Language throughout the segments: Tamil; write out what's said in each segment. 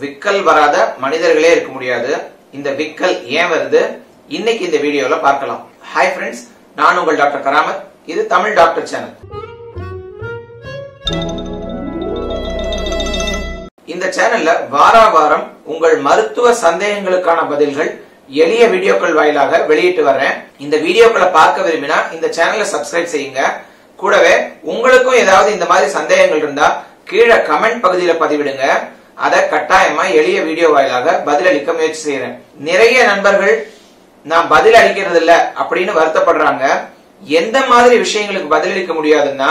விக்கல் வராத மனிதர்களே இருக்க முடியாது. இந்த விக்கல் ஏன் வருது? இன்னைக்கு இந்த வீடியோல பார்க்கலாம். ஹாய் ஃப்ரெண்ட்ஸ் நான் உங்கள் டாக்டர் கராமத். இது தமிழ் டாக்டர் சேனல். இந்த சேனல்ல வாரா வாரம் உங்கள் மருத்துவ சந்தேகங்களுக்கான பதில்கள் எளிய வீடியோக்கள் வாயிலாக வெளியிட்டு வர்றேன். இந்த வீடியோக்களை பார்க்க விரும்பினா இந்த சேனலை சப்ஸ்கிரைப் செய்யுங்க. கூடவே உங்களுக்கும் ஏதாவது இந்த மாதிரி சந்தேகங்கள் இருந்தா கீழே கமெண்ட் பகுதியில பதிவிடுங்க. அதை கட்டாயமா எளிய வீடியோ வாயிலாக பதிலளிக்க முயற்சி செய்யறேன் நிறைய நண்பர்கள் நான் பதில் அளிக்கிறது இல்ல அப்படின்னு வருத்தப்படுறாங்க. எந்த மாதிரி விஷயங்களுக்கு பதிலளிக்க முடியாதுன்னா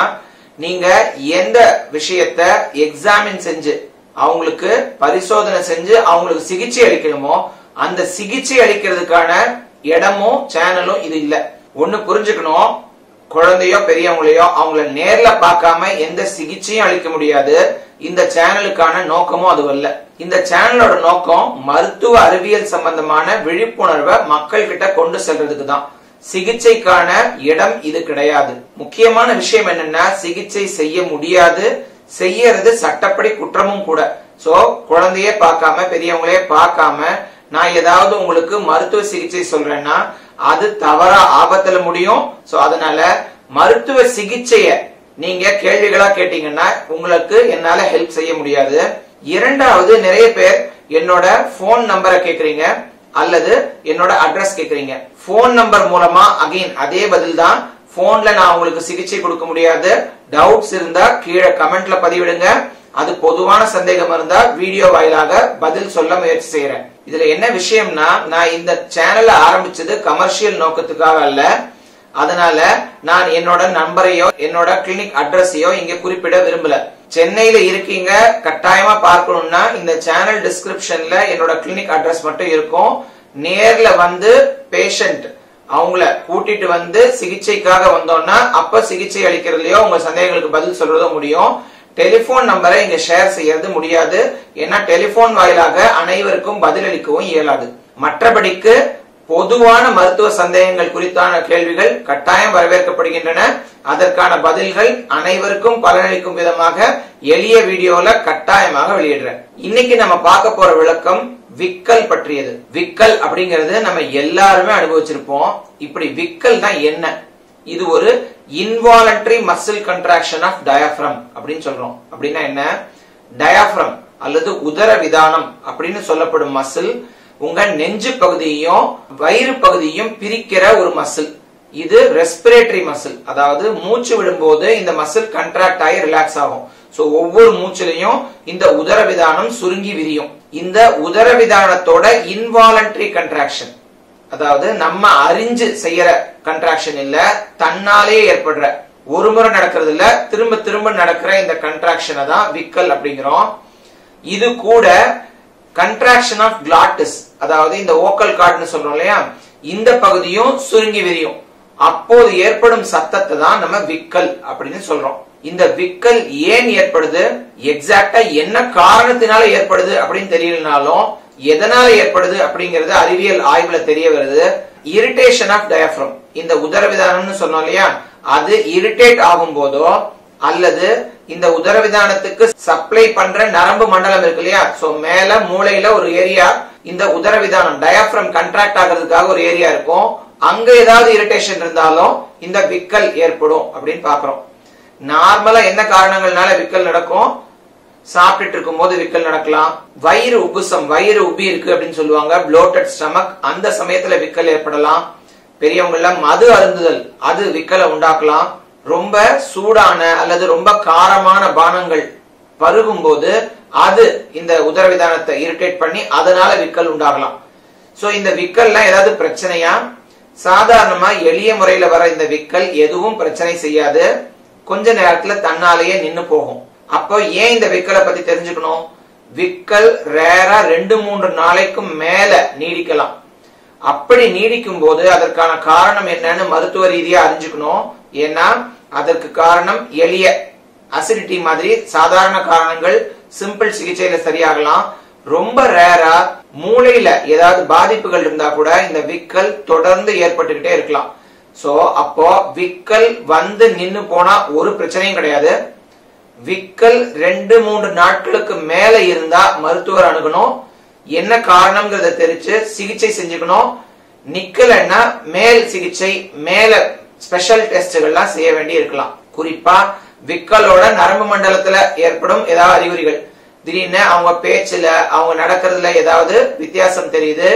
நீங்க எந்த விஷயத்த எக்ஸாமின் செஞ்சு அவங்களுக்கு பரிசோதனை செஞ்சு அவங்களுக்கு சிகிச்சை அளிக்கணுமோ அந்த சிகிச்சை அளிக்கிறதுக்கான இடமும் சேனலும் இது இல்ல. ஒண்ணு புரிஞ்சுக்கணும். குழந்தையோ பெரியவங்களையோ அவங்கள நேர்ல பார்க்காம எந்த சிகிச்சையும் அளிக்க முடியாது. இந்த சேனலுக்கான நோக்கமும் அது அல்ல இந்த சேனலோட நோக்கம் மருத்துவ அறிவியல் சம்பந்தமான விழிப்புணர்வை மக்கள் கிட்ட கொண்டு செல்றதுக்கு தான். சிகிச்சைக்கான இடம் இது கிடையாது. முக்கியமான விஷயம் என்னன்னா சிகிச்சை செய்ய முடியாது. செய்யறது சட்டப்படி குற்றமும் கூட. சோ குழந்தைய பார்க்காம பெரியவங்களே பார்க்காம நான் ஏதாவது உங்களுக்கு மருத்துவ சிகிச்சை சொல்றேன்னா அது தவறா ஆபத்துல முடியும். சோ அதனால மருத்துவ சிகிச்சைய நீங்க கேள்விகளா கேட்டீங்கன்னா உங்களுக்கு என்னால ஹெல்ப் செய்ய முடியாது. இரண்டாவது நிறைய பேர் என்னோட போன் நம்பரை கேக்குறீங்க அல்லது என்னோட அட்ரஸ் கேக்குறீங்க. போன் நம்பர் மூலமா அகைன் அதே பதில் தான் போன்ல நான் உங்களுக்கு சிகிச்சை கொடுக்க முடியாது. டவுட்ஸ் இருந்தா கீழே கமெண்ட்ல பதிவிடுங்க. அது பொதுவான சந்தேகம் இருந்தா வீடியோ வாயிலாக பதில் சொல்ல முயற்சி செய்யறேன் இதுல என்ன விஷயம்னா நான் இந்த சேனலை ஆரம்பிச்சது கமர்ஷியல் நோக்கத்துக்காக அல்ல. அதனால நான் என்னோட நம்பரையோ என்னோட கிளினிக் அட்ரஸையோ இங்க குறிப்பிட விரும்பல. சென்னையில இருக்கீங்க கட்டாயமா பார்க்கணும்னா இந்த சேனல் டிஸ்கிரிப்ஷன்ல என்னோட கிளினிக் அட்ரஸ் மட்டும் இருக்கும். நேர்ல வந்து பேஷண்ட் அவங்கள கூட்டிட்டு வந்து சிகிச்சைக்காக வந்தோம்னா அப்ப சிகிச்சை அளிக்கிறதுலயோ உங்க சந்தேகங்களுக்கு பதில் சொல்றதோ முடியும். டெலிபோன் நம்பரை இங்க ஷேர் செய்யறது முடியாது. ஏன்னா டெலிபோன் வாயிலாக அனைவருக்கும் பதிலளிக்கவும் இயலாது. மற்றபடிக்கு பொதுவான மருத்துவ சந்தேகங்கள் குறித்தான கேள்விகள் கட்டாயம் வரவேற்கப்படுகின்றன. அதற்கான பதில்கள் அனைவருக்கும் பலனளிக்கும் விதமாக எளிய வீடியோல கட்டாயமாக வெளியிடுறேன். இன்னைக்கு நம்ம பார்க்க போற விளக்கம் விக்கல் பற்றியது. விக்கல் அப்படிங்கிறது நம்ம எல்லாருமே அனுபவிச்சிருப்போம். இப்படி விக்கல் தான் என்ன? இது ஒரு involuntary muscle contraction of diaphragm அப்படின்னு சொல்றோம். அப்படின்னா என்ன? டயாஃப்ரம் அல்லது உதர விதானம் அப்படின்னு சொல்லப்படும் மசில் உங்க நெஞ்சு பகுதியையும் வயிறு பகுதியையும் பிரிக்கிற ஒரு மசில் இது ரெஸ்பிரேட்டரி மசில் அதாவது மூச்சு விடும்போது இந்த மசில் கண்ட்ராக்ட் ஆகி ரிலாக்ஸ் ஆகும். ஸோ ஒவ்வொரு மூச்சிலையும் இந்த உதர விதானம் சுருங்கி விரியும். இந்த உதரவிதானத்தோட இன்வாலண்டரி கன்ட்ராக்ஷன் அதாவது நம்ம அறிஞ்சு செய்யற கன்ட்ராக்ஷன் இல்ல தன்னாலே ஏற்படுற. ஒரு முறை நடக்கிறது இல்ல திரும்ப திரும்ப நடக்கிற இந்த கன்ட்ராக்ஷனை தான் விக்கல் அப்படிங்கிறோம். இது கூட கன்ட்ராக்ஷன் ஆஃப் கிளாட்டிஸ் அதாவது இந்த ஓக்கல் கார்டுன்னு சொல்றோம் இல்லையா? இந்த பகுதியும் சுருங்கி விரியும். அப்போது ஏற்படும் சத்தத்தை தான் நம்ம விக்கல் அப்படின்னு சொல்றோம். இந்த விக்கல் ஏன் ஏற்படுது? எக்ஸாக்டா என்ன காரணத்தினால ஏற்படுது அப்படின்னு தெரியலனாலும் எதனால ஏற்படுது அப்படிங்கறது அறிவியல் ஆய்வுல தெரிய வருது. இரிட்டேஷன் ஆஃப் டயஃப்ரம் இந்த உதரவிதானம்னு சொன்னோம் இல்லையா? அது இரிட்டேட் ஆகும் போதோ அல்லது இந்த உதரவிதானத்துக்கு சப்ளை பண்ற நரம்பு மண்டலம் இருக்கு இல்லையா? சோ மேல மூளையில ஒரு ஏரியா இந்த உதரவிதானம் டயாஃப்ரம் கண்ட்ராக்ட் ஆகிறதுக்காக ஒரு ஏரியா இருக்கும். அங்க ஏதாவது இரிட்டேஷன் இருந்தாலும் இந்த விக்கல் ஏற்படும் அப்படின்னு பாக்குறோம் நார்மலா என்ன காரணங்கள்னால விக்கல் நடக்கும்? சாப்பிட்டுட்டு இருக்கும் போது விக்கல் நடக்கலாம். வயிறு உபுசம் வயிறு உபி இருக்கு அப்படின்னு சொல்லுவாங்க. ப்ளோட்டட் ஸ்டமக் அந்த சமயத்துல விக்கல் ஏற்படலாம். பெரியவங்கள மது அருந்துதல் அது விக்கலை உண்டாக்கலாம். ரொம்ப சூடான அல்லது ரொம்ப காரமான பானங்கள் பருகும் போது அது இந்த உதரவிதானத்தை இரிட்டேட் பண்ணி அதனால விக்கல் உண்டாகலாம். சோ இந்த விக்கல்லாம் ஏதாவது பிரச்சனையா? சாதாரணமா எளிய முறையில வர இந்த விக்கல் எதுவும் பிரச்சனை செய்யாது. கொஞ்ச நேரத்துல தன்னாலேயே நின்னு போகும். அப்போ ஏன் இந்த விக்கலை பத்தி தெரிஞ்சுக்கணும்? விக்கல் ரேரா ரெண்டு மூன்று நாளைக்கும் மேல நீடிக்கலாம். அப்படி நீடிக்கும் போது அதற்கான காரணம் என்னன்னு மருத்துவ ரீதியா அறிஞ்சுக்கணும். ஏன்னா அதற்கு காரணம் எளிய அசிடிட்டி மாதிரி சாதாரண காரணங்கள் சிம்பிள் சிகிச்சையில சரியாகலாம். ரொம்ப ரேரா மூளையில ஏதாவது பாதிப்புகள் இருந்தா கூட இந்த விக்கல் தொடர்ந்து ஏற்பட்டுக்கிட்டே இருக்கலாம். சோ அப்போ விக்கல் வந்து நின்னு போனா ஒரு பிரச்சனையும் கிடையாது. விக்கல் ரெண்டு மூன்று நாட்களுக்கு மேல இருந்தா மருத்துவர் அணுகணும். என்ன காரணம்ங்கிறத தெரிஞ்சு சிகிச்சை செஞ்சுக்கணும். நிக்கலன்னா மேல் சிகிச்சை மேல ஸ்பெஷல் டெஸ்ட்கள்லாம் செய்ய வேண்டி இருக்கலாம். குறிப்பா விக்கலோட நரம்பு மண்டலத்துல ஏற்படும் ஏதாவது அறிகுறிகள். திடீர்னு அவங்க பேச்சுல அவங்க நடக்கிறதுல ஏதாவது வித்தியாசம் தெரியுது.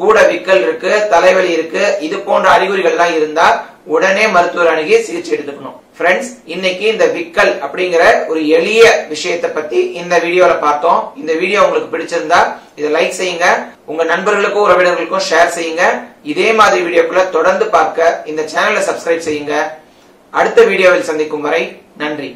கூட விக்கல் இருக்கு தலைவலி இருக்கு இது போன்ற அறிகுறிகள்லாம் இருந்தா உடனே மருத்துவர் அணுகி சிகிச்சை எடுத்துக்கணும். ஃப்ரெண்ட்ஸ் இன்னைக்கு இந்த விக்கல் அப்படிங்கிற ஒரு எளிய விஷயத்தை பத்தி இந்த வீடியோல பார்த்தோம். இந்த வீடியோ உங்களுக்கு பிடிச்சிருந்தா இதை லைக் செய்யுங்க. உங்க நண்பர்களுக்கும் உறவினர்களுக்கும் ஷேர் செய்யுங்க. இதே மாதிரி வீடியோக்குள்ள தொடர்ந்து பார்க்க இந்த சேனலை சப்ஸ்கிரைப் செய்யுங்க. அடுத்த வீடியோவில் சந்திக்கும் வரை நன்றி.